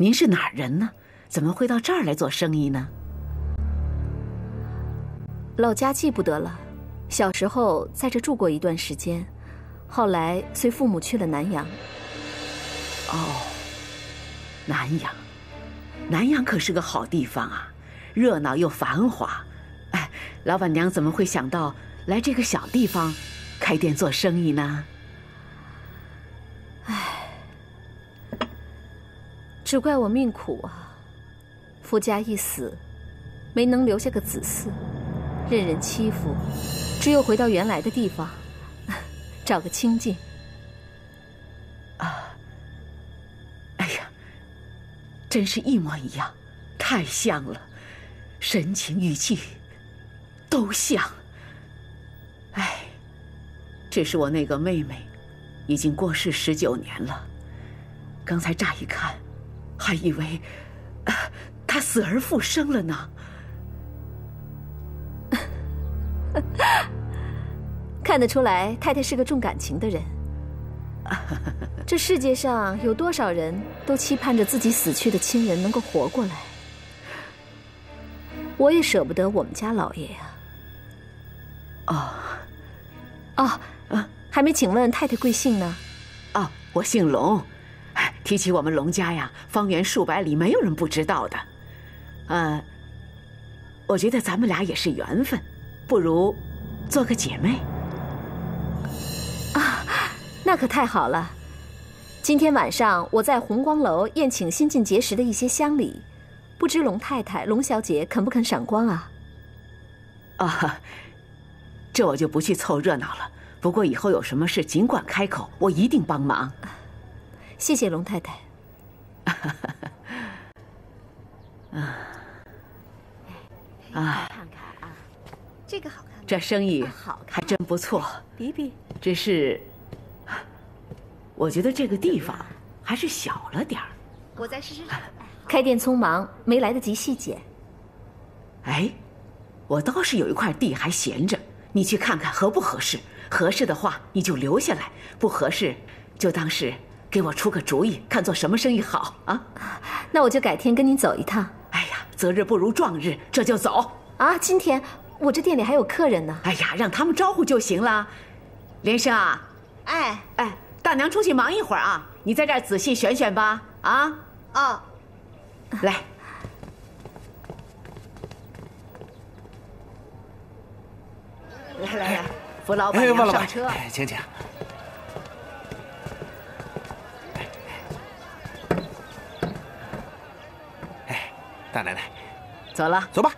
您是哪儿人呢？怎么会到这儿来做生意呢？老家记不得了，小时候在这住过一段时间，后来随父母去了南阳。哦，南阳，南阳可是个好地方啊，热闹又繁华。哎，老板娘怎么会想到来这个小地方开店做生意呢？只怪我命苦啊！夫家一死，没能留下个子嗣。任人欺负，只有回到原来的地方，找个清静。啊！哎呀，真是一模一样，太像了，神情语气都像。哎，只是我那个妹妹已经过世十九年了，刚才乍一看，还以为他死而复生了呢。看得出来，太太是个重感情的人。这世界上有多少人都期盼着自己死去的亲人能够活过来？我也舍不得我们家老爷呀。哦，哦，啊，还没请问太太贵姓呢？哦，我姓龙。提起我们龙家呀，方圆数百里没有人不知道的。呃，我觉得咱们俩也是缘分。不如做个姐妹啊，那可太好了！今天晚上我在红光楼宴请新晋结识的一些乡里，不知龙太太、龙小姐肯不肯赏光啊？啊，这我就不去凑热闹了。不过以后有什么事尽管开口，我一定帮忙。谢谢龙太太。啊啊！这个好看，这生意还真不错。比比，只是我觉得这个地方还是小了点儿。我再试试。开店匆忙，没来得及细检。哎，我倒是有一块地还闲着，你去看看合不合适。合适的话你就留下来，不合适就当是给我出个主意，看做什么生意好啊。那我就改天跟您走一趟。哎呀，择日不如撞日，这就走啊！今天。我这店里还有客人呢。哎呀，让他们招呼就行了。连生啊，哎哎，大娘出去忙一会儿啊，你在这儿仔细选选吧。啊，哦，来，来来来，扶老板娘上车，请请。大奶奶，走了，走吧。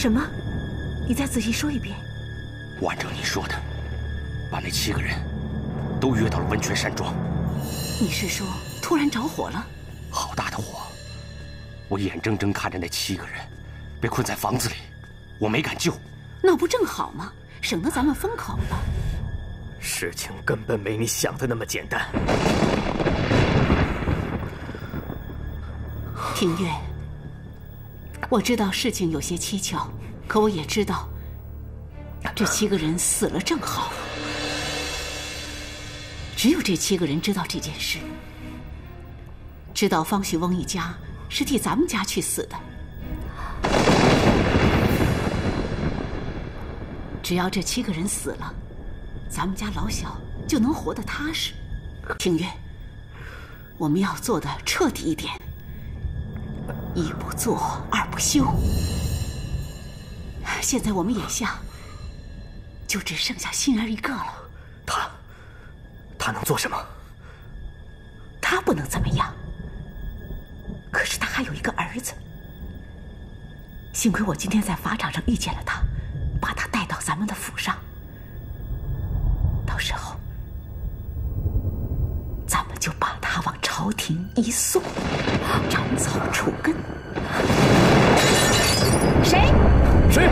什么？你再仔细说一遍。我按照你说的，把那七个人都约到了温泉山庄。你是说突然着火了？好大的火！我眼睁睁看着那七个人被困在房子里，我没敢救。那不正好吗？省得咱们封口了。事情根本没你想的那么简单。庭月。我知道事情有些蹊跷，可我也知道，这七个人死了正好。只有这七个人知道这件事，知道方旭翁一家是替咱们家去死的。只要这七个人死了，咱们家老小就能活得踏实。庭月，我们要做的彻底一点。一不做二不休。现在我们眼下就只剩下心儿一个了。他，他能做什么？他不能怎么样。可是他还有一个儿子。幸亏我今天在法场上遇见了他，把他带到咱们的府上。到时候，咱们就把他往朝廷一送，斩草除根。谁？谁？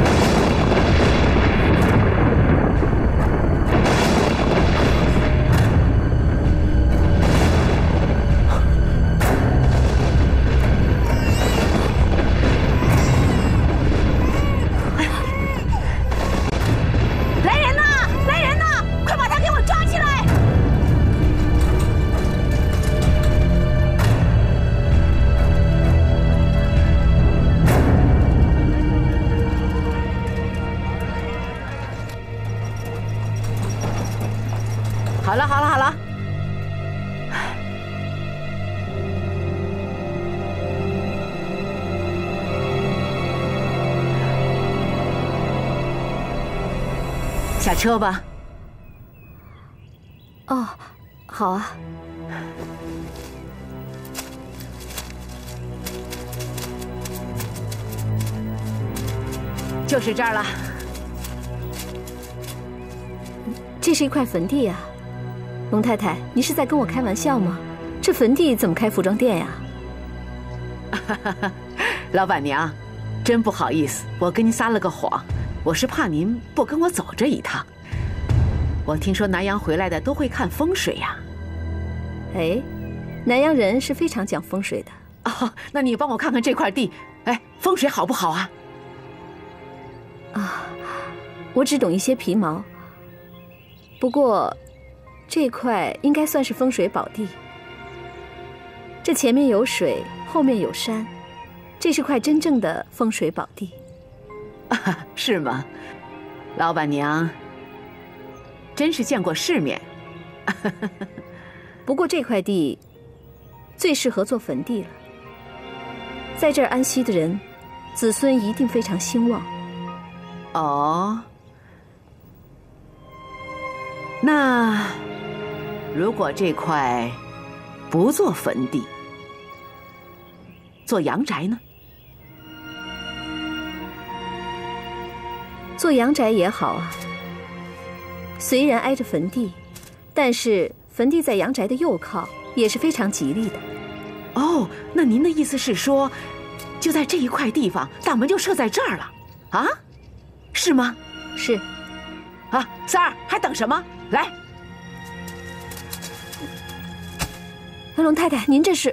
车吧。哦，好啊。就是这儿了。这是一块坟地啊，龙太太，你是在跟我开玩笑吗？这坟地怎么开服装店呀？老板娘，真不好意思，我跟您撒了个谎。我是怕您不跟我走这一趟。我听说南阳回来的都会看风水呀。哎，南阳人是非常讲风水的。哦，那你帮我看看这块地，哎，风水好不好啊？啊，我只懂一些皮毛。不过，这块应该算是风水宝地。这前面有水，后面有山，这是块真正的风水宝地。是吗，老板娘？真是见过世面。不过这块地最适合做坟地了，在这儿安息的人，子孙一定非常兴旺。哦，那如果这块不做坟地，做阳宅呢？做阳宅也好啊，虽然挨着坟地，但是坟地在阳宅的右靠，也是非常吉利的。哦，那您的意思是说，就在这一块地方，大门就设在这儿了，啊？是吗？是。啊，三儿还等什么？来，龙太太，您这是？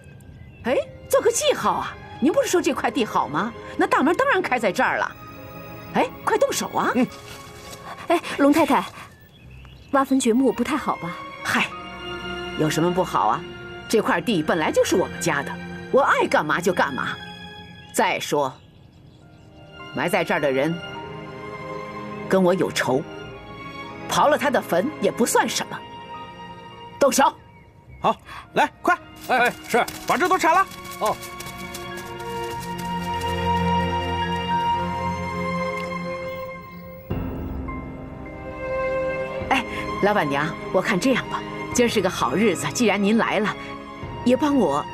哎，做个记号啊！您不是说这块地好吗？那大门当然开在这儿了。哎，快动手啊！嗯，哎，龙太太，挖坟掘墓不太好吧？嗨，有什么不好啊？这块地本来就是我们家的，我爱干嘛就干嘛。再说，埋在这儿的人跟我有仇，刨了他的坟也不算什么。动手！好，来，快！哎，是，把这都铲了。哦。老板娘，我看这样吧，今儿是个好日子，既然您来了，也帮我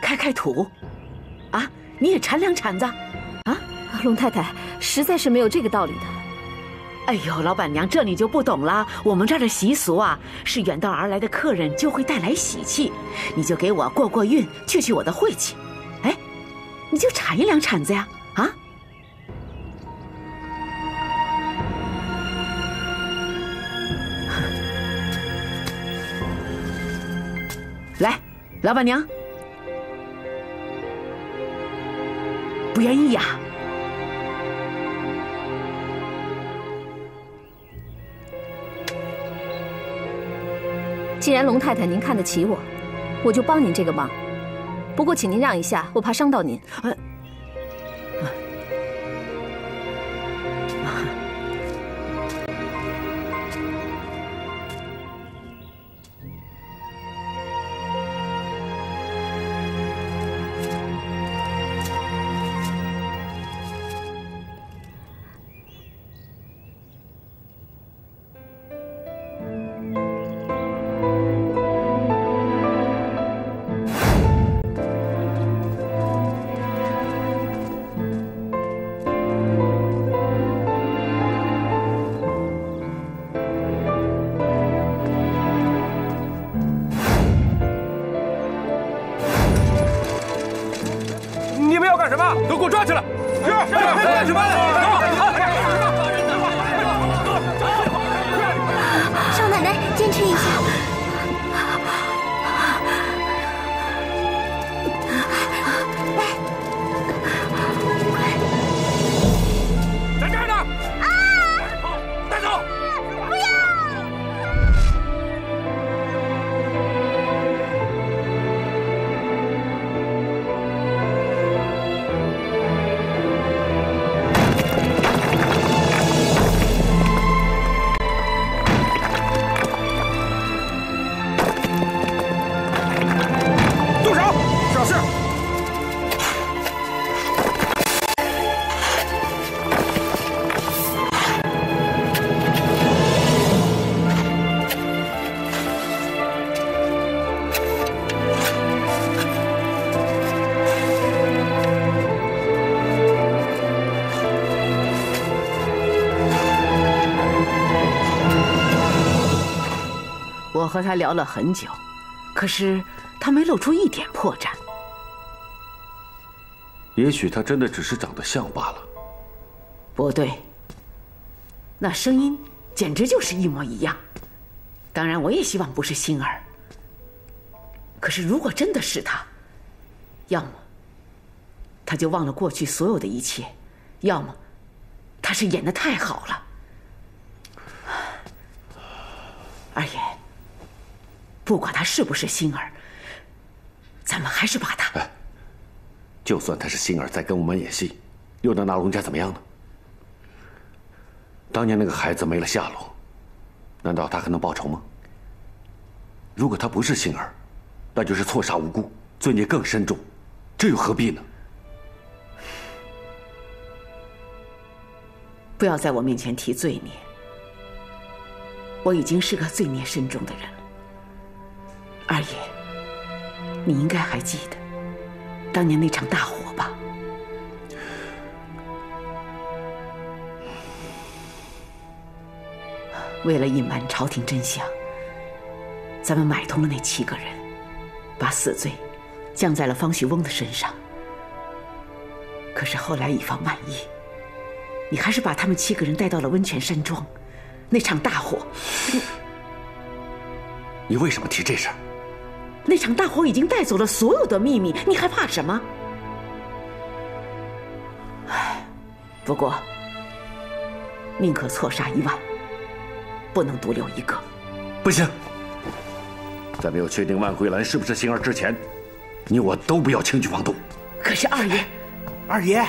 开开土，啊，你也铲两铲子，啊，龙太太实在是没有这个道理的。哎呦，老板娘，这你就不懂了。我们这儿的习俗啊，是远道而来的客人就会带来喜气，你就给我过过运，去去我的晦气。哎，你就铲一两铲子呀，啊。来，老板娘，不愿意呀？既然龙太太您看得起我，我就帮您这个忙。不过，请您让一下，我怕伤到您。和他聊了很久，可是他没露出一点破绽。也许他真的只是长得像罢了。不对，那声音简直就是一模一样。当然，我也希望不是星儿。可是，如果真的是他，要么他就忘了过去所有的一切，要么他是演的太好了。二爷，不管他是不是星儿，咱们还是把他……就算他是星儿在跟我们演戏，又能拿龙家怎么样呢？当年那个孩子没了下落，难道他还能报仇吗？如果他不是星儿，那就是错杀无辜，罪孽更深重，这又何必呢？不要在我面前提罪孽，我已经是个罪孽深重的人了。二爷，你应该还记得当年那场大火吧？为了隐瞒朝廷真相，咱们买通了那七个人，把死罪降在了方旭翁的身上。可是后来以防万一，你还是把他们七个人带到了温泉山庄。那场大火，你为什么提这事儿？那场大火已经带走了所有的秘密，你还怕什么？唉，不过宁可错杀一万，不能独留一个。不行，在没有确定万慧兰是不是星儿之前，你我都不要轻举妄动。可是二爷，二爷，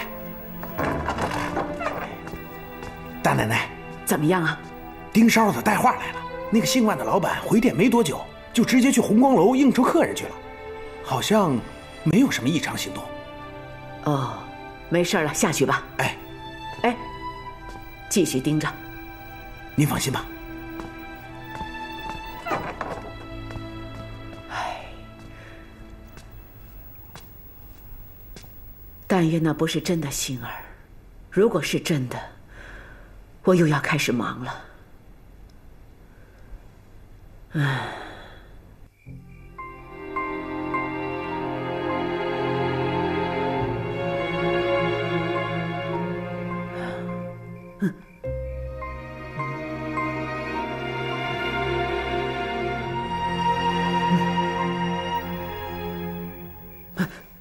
大奶奶，怎么样啊？丁烧子带话来了，那个姓万的老板回店没多久，就直接去红光楼应酬客人去了，好像没有什么异常行动。哦，没事了，下去吧。哎，哎，继续盯着。您放心吧。哎但愿那不是真的星儿，如果是真的，我又要开始忙了。唉。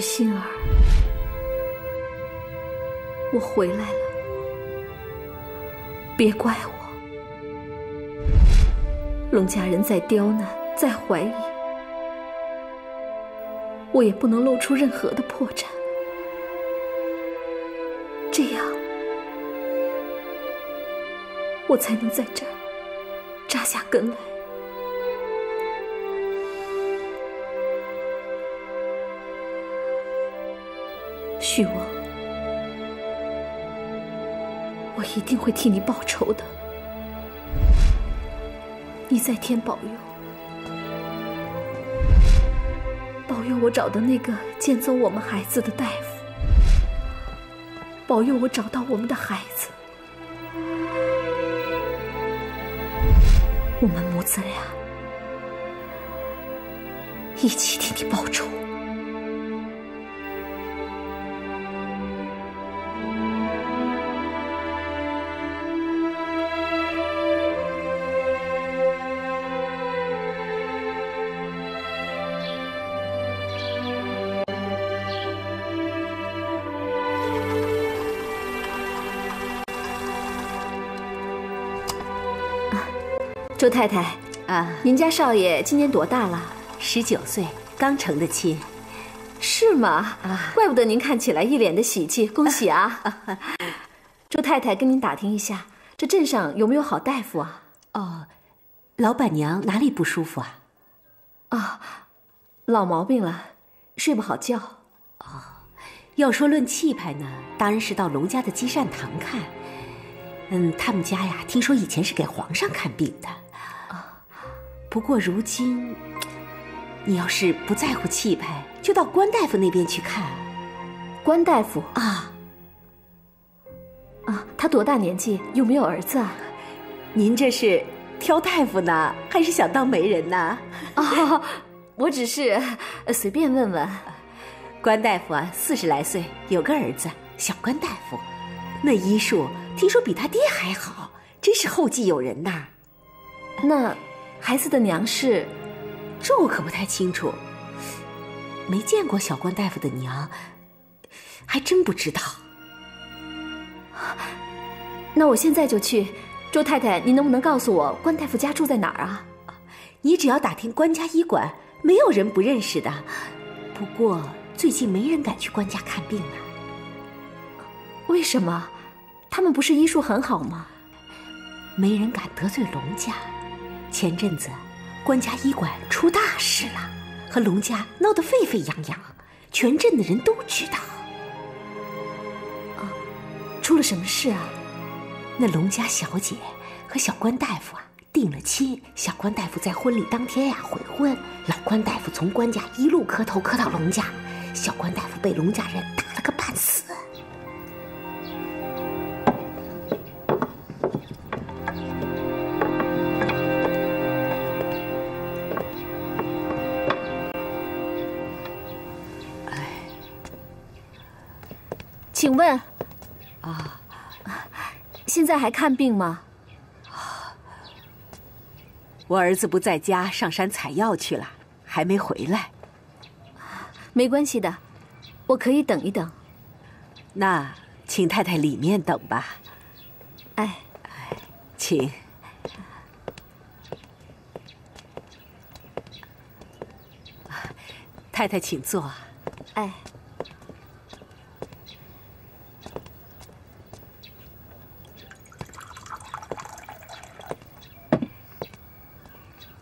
心儿，我回来了，别怪我。龙家人再刁难，再怀疑，我也不能露出任何的破绽，这样我才能在这儿扎下根来。许王，我一定会替你报仇的。你在天保佑，保佑我找到那个捡走我们孩子的大夫，保佑我找到我们的孩子，我们母子俩一起替你报仇。周太太，啊，您家少爷今年多大了？十九岁，刚成的亲。是吗？啊怪不得您看起来一脸的喜气，恭喜啊！周太太跟您打听一下，这镇上有没有好大夫啊？哦，老板娘哪里不舒服啊？啊，老毛病了，睡不好觉。哦要说论气派呢，当然是到龙家的积善堂看。嗯，他们家呀，听说以前是给皇上看病的。啊，不过如今，你要是不在乎气派，就到关大夫那边去看。关大夫啊，啊，他多大年纪？有没有儿子啊？您这是挑大夫呢，还是想当媒人呢？哦，我只是呃随便问问。关大夫啊，四十来岁，有个儿子，小关大夫，那医术听说比他爹还好，真是后继有人呐。那孩子的娘是？这我可不太清楚，没见过小关大夫的娘，还真不知道。那我现在就去。周太太，您能不能告诉我关大夫家住在哪儿啊？你只要打听关家医馆，没有人不认识的。不过最近没人敢去关家看病了。为什么？他们不是医术很好吗？没人敢得罪龙家。前阵子，关家医馆出大事了，和龙家闹得沸沸扬扬，全镇的人都知道。啊，出了什么事啊？那龙家小姐和小关大夫啊定了亲，小关大夫在婚礼当天呀悔婚，老关大夫从关家一路磕头磕到龙家，小关大夫被龙家人打了个半死。请问，啊，现在还看病吗？我儿子不在家，上山采药去了，还没回来。没关系的，我可以等一等。那请太太里面等吧。哎，请。太太，请坐。哎，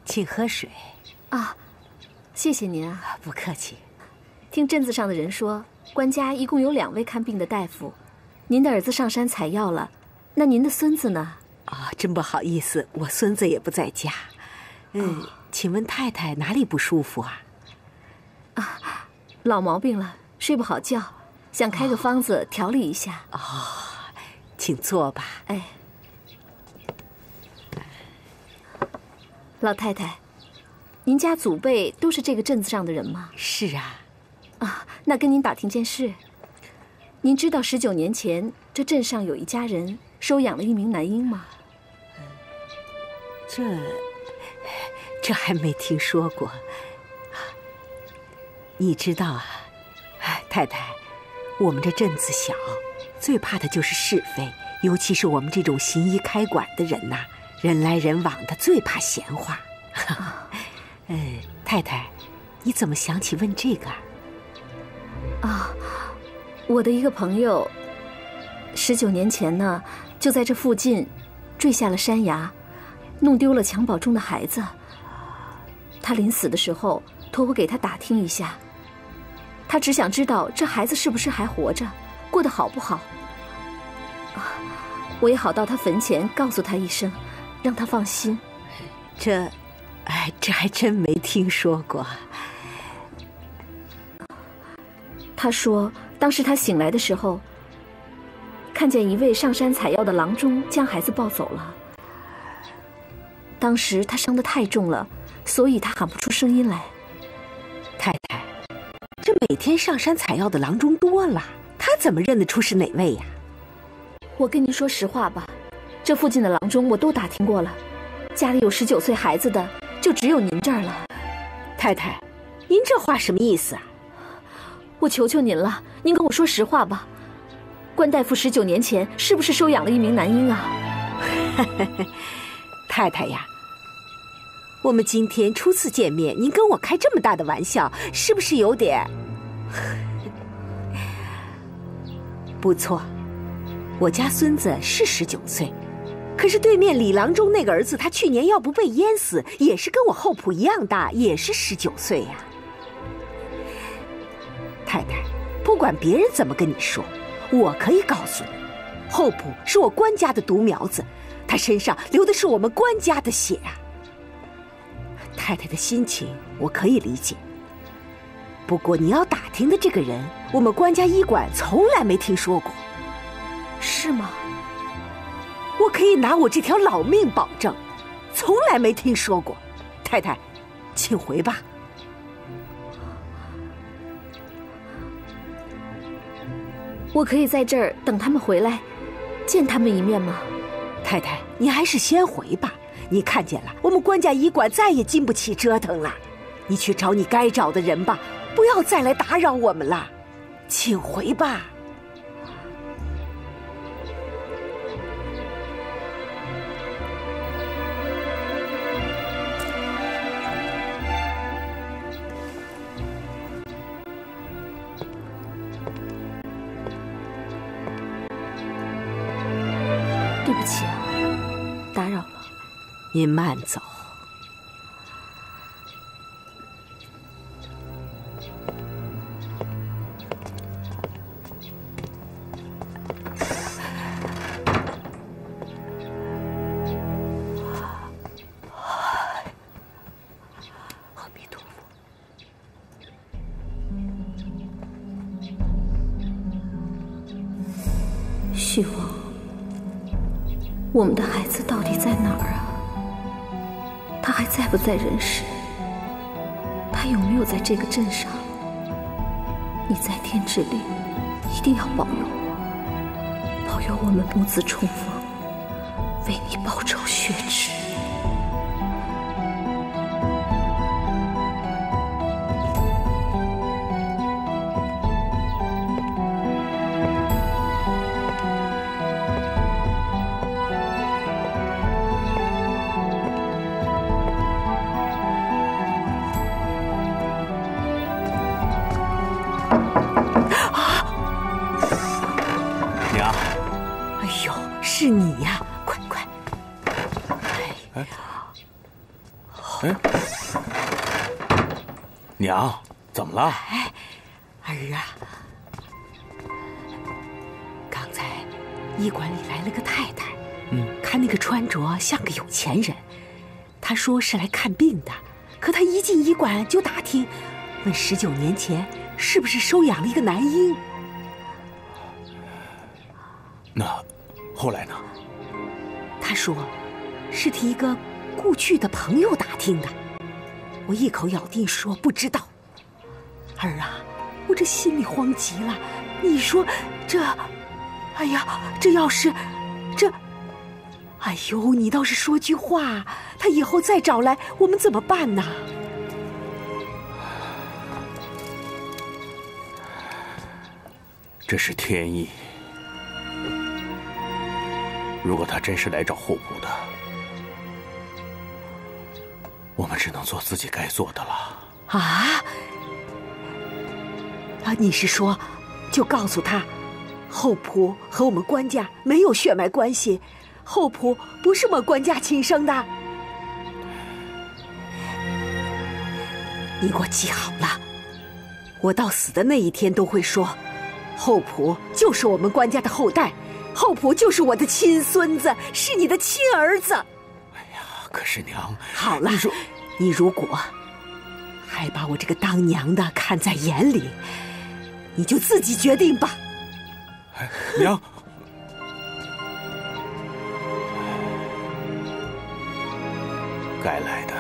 请喝水。啊，谢谢您啊。不客气。听镇子上的人说，官家一共有两位看病的大夫，您的儿子上山采药了，那您的孙子呢？啊、真不好意思，我孙子也不在家。嗯，请问太太哪里不舒服啊？啊老毛病了，睡不好觉，想开个方子调理一下。哦请坐吧。哎，老太太，您家祖辈都是这个镇子上的人吗？是啊，啊，那跟您打听件事。您知道十九年前这镇上有一家人收养了一名男婴吗？这这还没听说过。你知道啊，哎，太太，我们这镇子小，最怕的就是是非，尤其是我们这种行医开馆的人呐、人来人往的最怕闲话。嗯，太太，你怎么想起问这个？啊，我的一个朋友，十九年前呢，就在这附近坠下了山崖，弄丢了襁褓中的孩子。他临死的时候托我给他打听一下，他只想知道这孩子是不是还活着，过得好不好。啊，我也好到他坟前告诉他一声，让他放心。这，哎，这还真没听说过。他说，当时他醒来的时候，看见一位上山采药的郎中将孩子抱走了。当时他伤得太重了。所以他喊不出声音来。太太，这每天上山采药的郎中多了，他怎么认得出是哪位呀？我跟您说实话吧，这附近的郎中我都打听过了，家里有十九岁孩子的就只有您这儿了。太太，您这话什么意思啊？我求求您了，您跟我说实话吧。关大夫十九年前是不是收养了一名男婴啊？太太呀。我们今天初次见面，您跟我开这么大的玩笑，是不是有点？不错，我家孙子是十九岁，可是对面李郎中那个儿子，他去年要不被淹死，也是跟我后谱一样大，也是十九岁呀。太太，不管别人怎么跟你说，我可以告诉你，后谱是我官家的独苗子，他身上流的是我们官家的血啊。太太的心情我可以理解，不过你要打听的这个人，我们官家医馆从来没听说过，是吗？我可以拿我这条老命保证，从来没听说过。太太，请回吧。我可以在这儿等他们回来，见他们一面吗？太太，你还是先回吧。你看见了，我们关家医馆再也经不起折腾了。你去找你该找的人吧，不要再来打扰我们了，请回吧。您慢走。阿弥陀佛。旭王，我们的孩子到底在哪儿啊？他还在不在人世？他有没有在这个镇上？你在天之灵，一定要保佑我，保佑我们母子重逢，为你报仇雪耻。怎么了？儿啊，刚才医馆里来了个太太，嗯，看那个穿着像个有钱人，她说是来看病的，可她一进医馆就打听，问十九年前是不是收养了一个男婴。那后来呢？她说是替一个故去的朋友打听的，我一口咬定说不知道。儿啊，我这心里慌极了。你说这，哎呀，这要是这，哎呦，你倒是说句话，他以后再找来，我们怎么办呢？这是天意。如果他真是来找后补的，我们只能做自己该做的了。啊？啊，你是说，就告诉他，后仆和我们官家没有血脉关系，后仆不是我们官家亲生的。你给我记好了，我到死的那一天都会说，后仆就是我们官家的后代，后仆就是我的亲孙子，是你的亲儿子。哎呀，可是娘，好了，你如果还把我这个当娘的看在眼里，你就自己决定吧。娘，该来的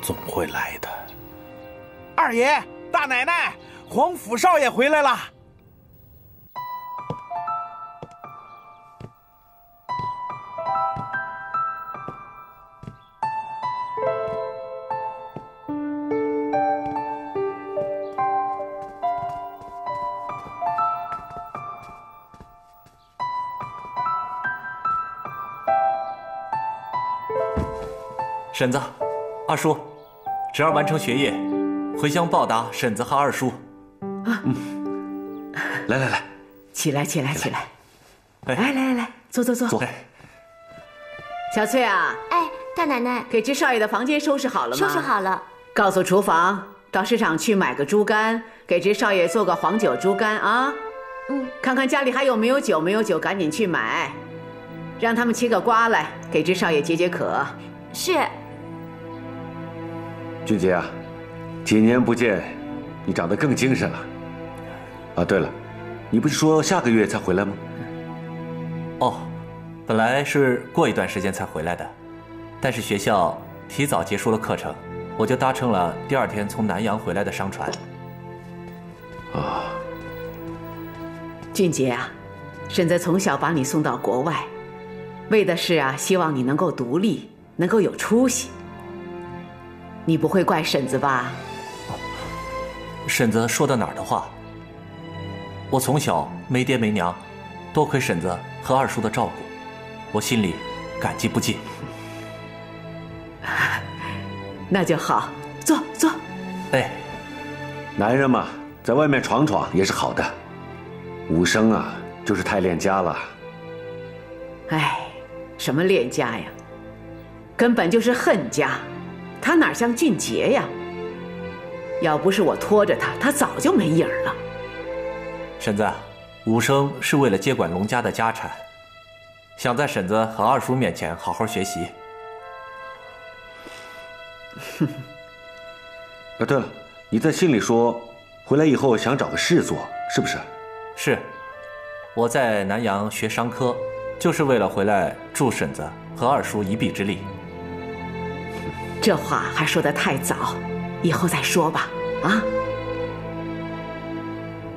总会来的。二爷、大奶奶，皇甫少爷回来了。婶子，二叔，侄儿完成学业，回乡报答婶子和二叔。啊，嗯，来来来，起来起来起来，来来来来，坐坐坐。坐。小翠啊，哎，大奶奶，给侄少爷的房间收拾好了吗？收拾好了。告诉厨房，到市场去买个猪肝，给侄少爷做个黄酒猪肝啊。嗯，看看家里还有没有酒，没有酒赶紧去买。让他们切个瓜来，给侄少爷解解渴。是。俊杰啊，几年不见，你长得更精神了。啊，对了，你不是说下个月才回来吗？哦，本来是过一段时间才回来的，但是学校提早结束了课程，我就搭乘了第二天从南洋回来的商船。啊，俊杰啊，婶子从小把你送到国外，为的是啊，希望你能够独立，能够有出息。你不会怪婶子吧？婶子说的哪儿的话？我从小没爹没娘，多亏婶子和二叔的照顾，我心里感激不尽。那就好，坐坐。哎，男人嘛，在外面闯闯也是好的。武生啊，就是太恋家了。哎，什么恋家呀？根本就是恨家。他哪像俊杰呀？要不是我拖着他，他早就没影儿了。婶子，武生是为了接管龙家的家产，想在婶子和二叔面前好好学习。哼。啊，对了，你在信里说，回来以后想找个事做，是不是？是。我在南阳学商科，就是为了回来助婶子和二叔一臂之力。这话还说的太早，以后再说吧。啊，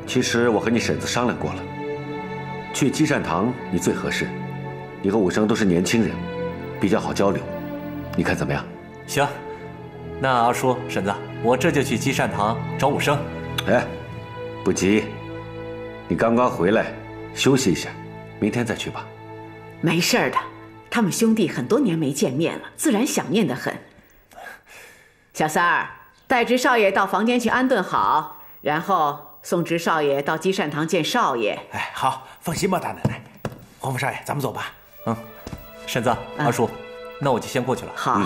其实我和你婶子商量过了，去积善堂你最合适。你和武生都是年轻人，比较好交流，你看怎么样？行，那阿叔婶子，我这就去积善堂找武生。哎，不急，你刚刚回来，休息一下，明天再去吧。没事的，他们兄弟很多年没见面了，自然想念的很。小三儿，带侄少爷到房间去安顿好，然后送侄少爷到积善堂见少爷。哎，好，放心吧，大奶奶。黄甫少爷，咱们走吧。嗯，婶子，二叔，那我就先过去了。好。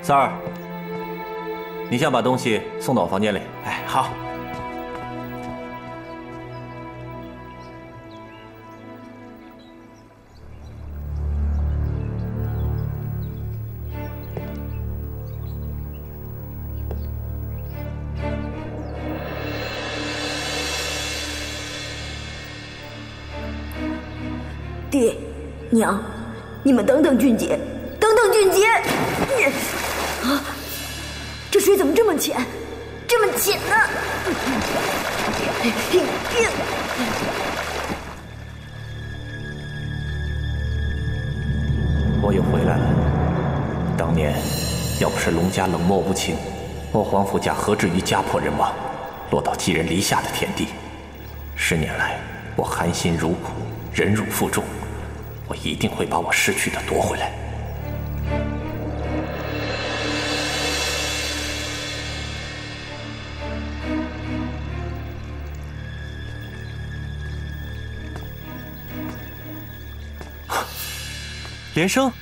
三儿，你先把东西送到我房间里。哎，好。娘，你们等等俊杰，等等俊杰！啊，这水怎么这么浅，这么浅呢？我又回来了。当年要不是龙家冷漠无情，我皇甫家何至于家破人亡，落到寄人篱下的田地？十年来，我含辛茹苦，忍辱负重，我一定会把我失去的夺回来。连生，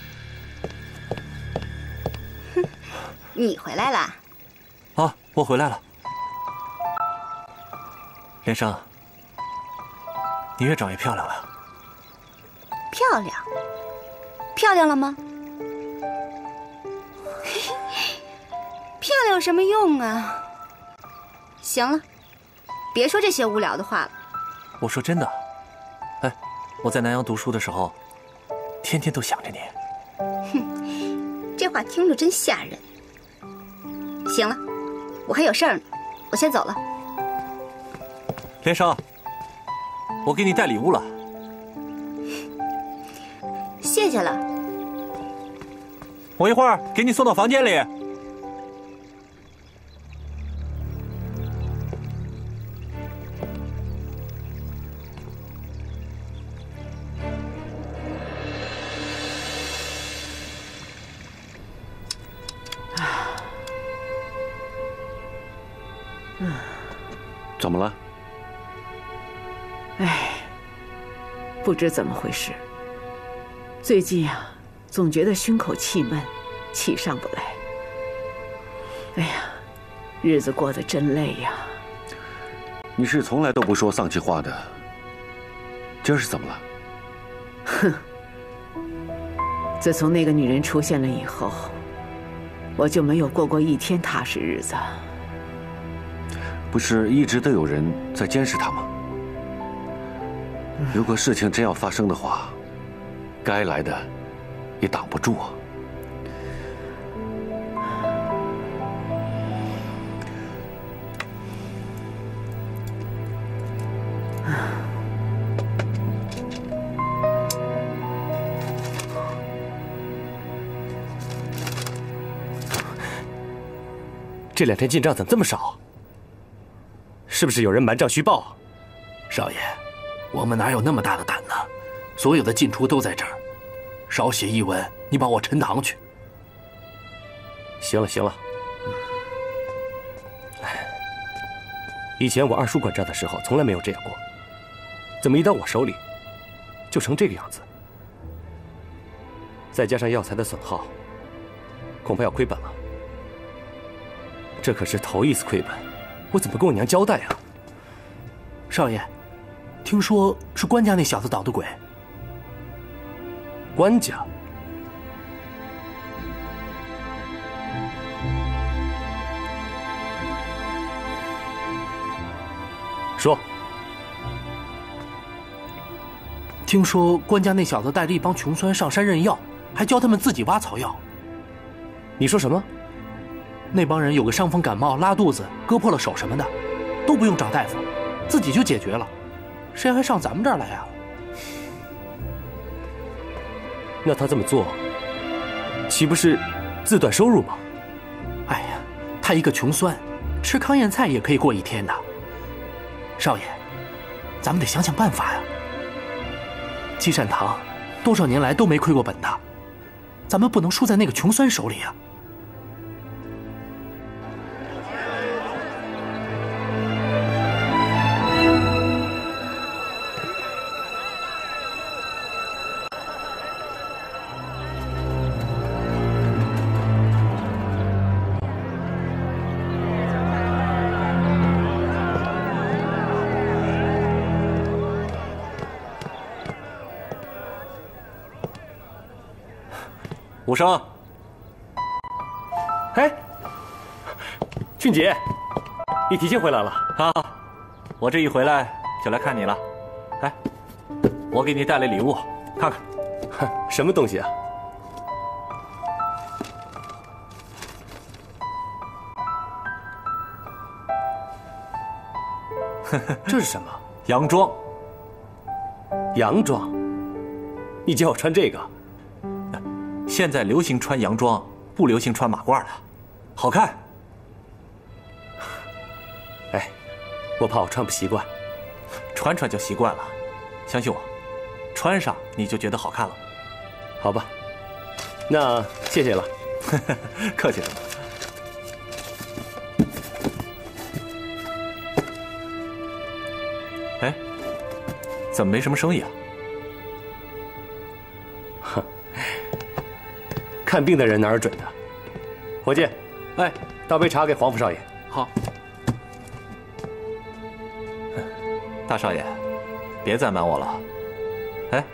你回来了。啊，我回来了。连生，你越长越漂亮了。漂亮？漂亮了吗？漂亮有什么用啊？行了，别说这些无聊的话了。我说真的，哎，我在南阳读书的时候。天天都想着你，哼，这话听着真吓人。行了，我还有事儿呢，我先走了。连生，我给你带礼物了，谢谢了。我一会儿给你送到房间里。怎么了？哎，不知怎么回事。最近啊，总觉得胸口气闷，气上不来。哎呀，日子过得真累呀。你是从来都不说丧气话的，今儿是怎么了？哼！自从那个女人出现了以后，我就没有过过一天踏实日子。不是一直都有人在监视她吗？如果事情真要发生的话，该来的也挡不住啊。这两天进账怎么这么少？是不是有人瞒账虚报？少爷，我们哪有那么大的胆呢？所有的进出都在这儿，少写一文，你把我沉塘去。行了行了，哎，以前我二叔管账的时候从来没有这样过，怎么一到我手里，就成这个样子？再加上药材的损耗，恐怕要亏本了。这可是头一次亏本。我怎么跟我娘交代啊？少爷，听说是关家那小子捣的鬼。官家？说。听说官家那小子带着一帮穷酸上山认药，还教他们自己挖草药。你说什么？那帮人有个伤风感冒、拉肚子、割破了手什么的，都不用找大夫，自己就解决了。谁还上咱们这儿来啊？那他这么做，岂不是自断收入吗？哎呀，他一个穷酸，吃糠咽菜也可以过一天的。少爷，咱们得想想办法呀。积善堂多少年来都没亏过本的，咱们不能输在那个穷酸手里啊。武生，哎，俊杰，你提前回来了啊！我这一回来就来看你了。哎，我给你带了礼物，看看，什么东西啊？这是什么？洋装。洋装？你叫我穿这个？现在流行穿洋装，不流行穿马褂了，好看。哎，我怕我穿不习惯。穿穿就习惯了。相信我，穿上你就觉得好看了。好吧，那谢谢了。客气什么？哎，怎么没什么生意啊？看病的人哪儿准的？伙计，哎，倒杯茶给黄甫少爷。好。大少爷，别再瞒我了。哎，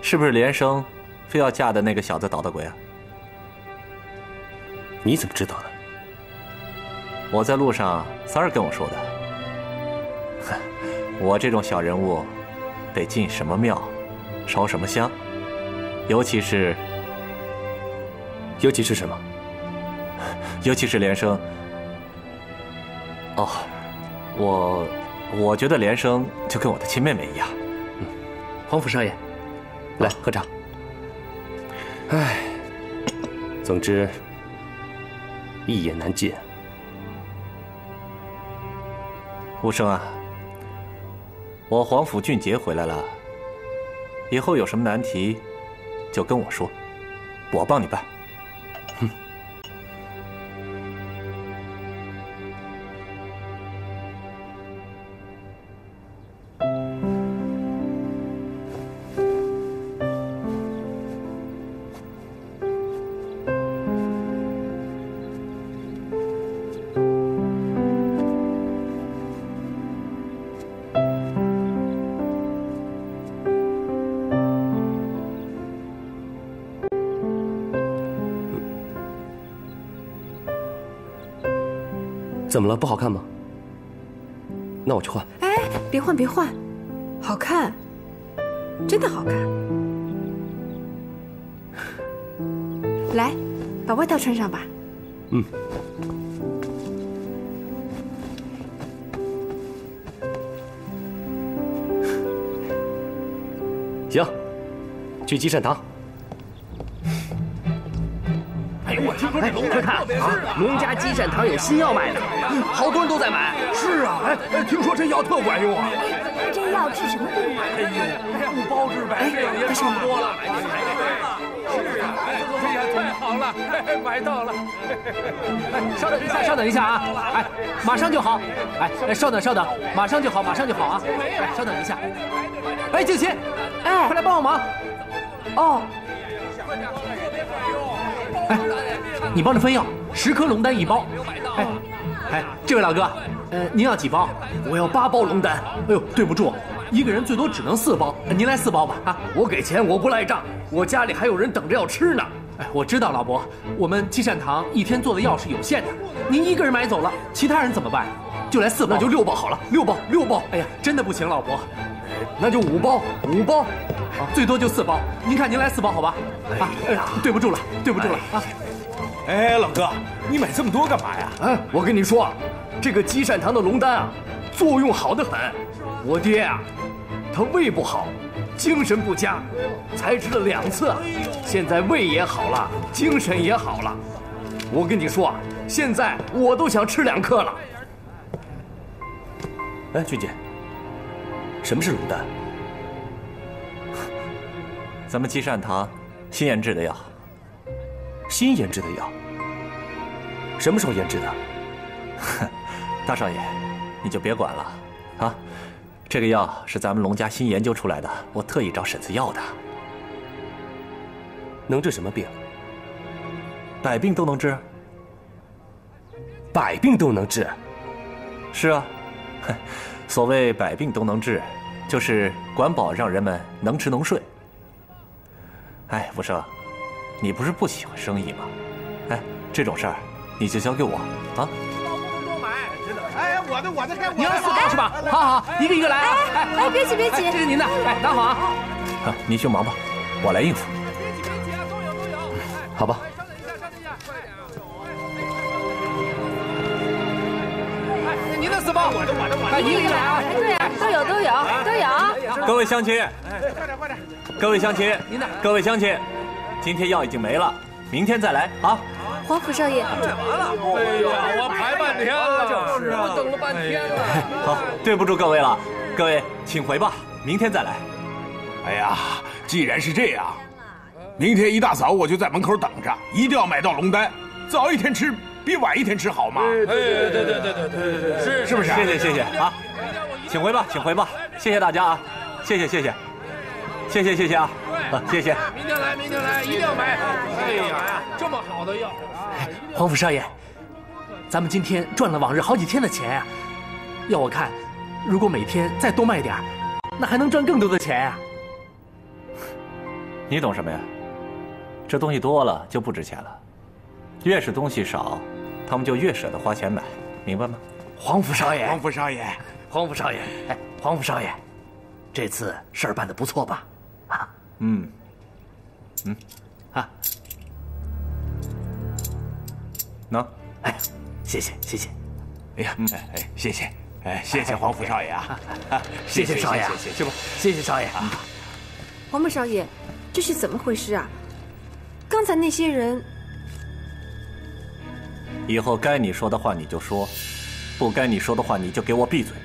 是不是连生非要嫁的那个小子捣的鬼啊？你怎么知道的？我在路上，三儿跟我说的。哼，我这种小人物，得进什么庙，烧什么香，尤其是，尤其是什么？尤其是连生。哦，我，我觉得连生就跟我的亲妹妹一样。嗯，黄甫少爷，来喝茶。唉，总之。一言难尽，无声啊！我皇甫俊杰回来了，以后有什么难题，就跟我说，我帮你办。怎么了？不好看吗？那我去换。哎，别换别换，好看，真的好看。来，把外套穿上吧。嗯。行，去积善堂。哎呦我天！哎，快看啊！农家积善堂有新药卖呢，好多人都在买。是啊，哎，听说这药特管用啊。这药治什么病啊？哎呦，不包治百病也差不多了。是啊，这呀太好了，买到了。稍等一下，稍等一下啊！哎，马上就好。哎哎，稍等稍等，马上就好，马上就好啊！哎，稍等一下。哎，静心，哎，快来帮我忙。哦。哎，你帮着分药，十颗龙丹一包。哎，哎，这位老哥，呃，您要几包？我要八包龙丹。哎呦，对不住，一个人最多只能四包，您来四包吧。啊，我给钱，我不赖账，我家里还有人等着要吃呢。哎，我知道，老伯，我们积善堂一天做的药是有限的，您一个人买走了，其他人怎么办？就来四包，那就六包好了，六包，六包。哎呀，真的不行，老伯，那就五包，五包。啊，最多就四包，您看您来四包好吧？啊，哎呀，对不住了，对不住了啊！哎，老哥，你买这么多干嘛呀？哎，我跟你说，这个积善堂的龙丹啊，作用好的很。我爹啊，他胃不好，精神不佳，才吃了两次，现在胃也好了，精神也好了。我跟你说啊，现在我都想吃两颗了。哎，俊杰，什么是龙丹？咱们积善堂新研制的药，新研制的药，什么时候研制的？哼，大少爷，你就别管了啊！这个药是咱们龙家新研究出来的，我特意找婶子要的。能治什么病？百病都能治。百病都能治？是啊，所谓百病都能治，就是管饱让人们能吃能睡。哎，福生，你不是不喜欢生意吗？哎，这种事儿你就交给我啊。多买，真的。哎，我的，我的，该我。你要四包是吧？好好，一个一个来啊。哎哎，别急别急，这是您的，哎，拿好啊。啊，您去忙吧，我来应付。别急别急啊，都有都有。好吧。稍等一下，稍等一下，快点啊。哎，您的四包，我的，我的，我的。哎，一个一个来啊。对呀，都有都有都有。各位乡亲，哎，快点快点。各位乡亲，您的，各位乡亲，今天药已经没了，明天再来啊！黄甫少爷，卖完了。哎呀，我排半天了，就是啊，我等了半天了。好，对不住各位了，各位请回吧，明天再来。哎呀，既然是这样，明天一大早我就在门口等着，一定要买到龙丹。早一天吃比晚一天吃好嘛。对对对对对对对对，是是不是？谢谢谢谢啊，请回吧，请回吧，谢谢大家啊，谢谢谢谢，谢谢谢谢啊，啊谢谢。明天来，明天来，一定要买。哎呀，这么好的药，皇甫少爷，咱们今天赚了往日好几天的钱呀！要我看，如果每天再多卖点那还能赚更多的钱呀！你懂什么呀？这东西多了就不值钱了，越是东西少，他们就越舍得花钱买，明白吗？皇甫少爷，皇甫少爷，皇甫少爷，哎，皇甫少爷，这次事儿办得不错吧？啊，嗯，嗯，啊，喏，哎，谢谢谢谢，哎呀，哎哎，谢谢，哎，谢谢黄甫少爷啊，谢谢少爷，谢谢，去吧，谢谢少爷啊。黄甫少爷，这是怎么回事啊？刚才那些人，以后该你说的话你就说，不该你说的话你就给我闭嘴。